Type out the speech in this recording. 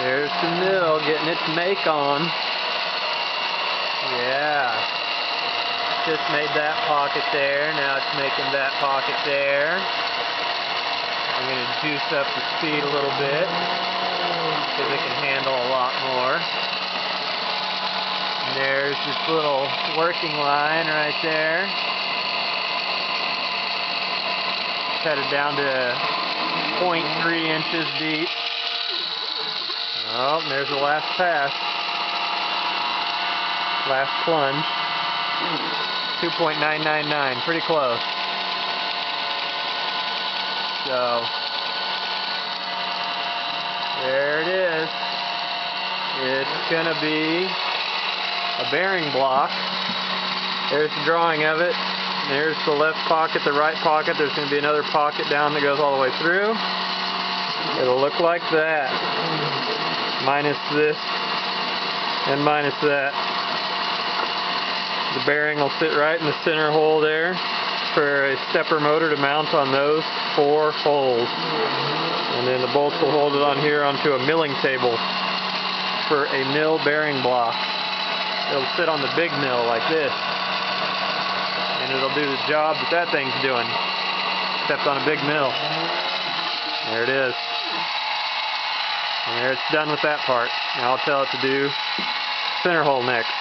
There's the mill getting its make on. Yeah. Just made that pocket there. Now it's making that pocket there. I'm going to juice up the speed a little bit because it can handle a lot more. And there's this little working line right there. Headed down to 0.3 inches deep. Oh, there's the last pass. Last plunge. 2.999, pretty close. So, there it is. It's going to be a bearing block. There's the drawing of it. There's the left pocket, the right pocket. There's going to be another pocket down that goes all the way through. It'll look like that. Minus this and minus that. The bearing will sit right in the center hole there for a stepper motor to mount on those four holes. And then the bolts will hold it on here onto a milling table for a mill bearing block. It'll sit on the big mill like this. And it'll do the job that that thing's doing, except on a big mill. There it is. And there it's done with that part. Now I'll tell it to do center hole next.